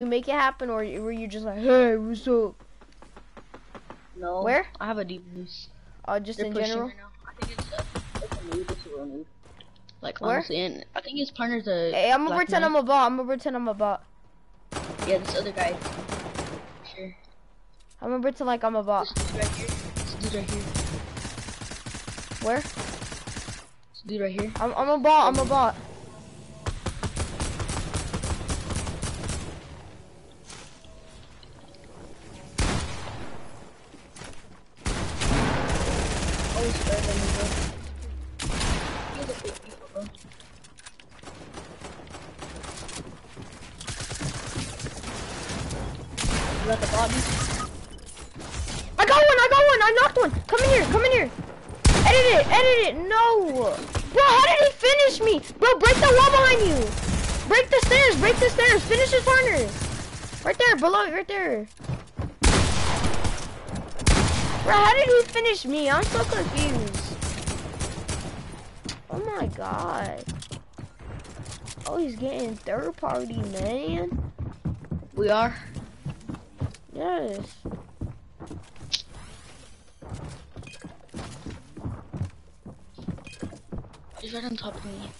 you make it happen, or were you just like, hey, what's up? No. Where? I have a deep boost. Uh, just They're in general. right. I think it's, uh, it's a move. It's a move. Like Where? honestly, and I think his partner's a. Hey, I'm gonna pretend man. I'm a bot. I'm gonna pretend I'm a bot. Yeah, this other guy. Sure. I'm gonna pretend like I'm a bot. This dude right here. This dude right here. Where? This dude right here. I'm, I'm a bot. I'm a bot. He's better than me, bro. He's a fake people, bro. You got the body? I got one. I got one. I knocked one. Come in here. Come in here. Edit it. Edit it. No. Bro, how did he finish me? Bro, break the wall behind you. Break the stairs. Break the stairs. Finish his partner. Right there. Below. it! Right there. Bro, how did he finish me? I'm so confused. Oh my god. Oh, he's getting third party, man. We are. Yes. He's right on top of me.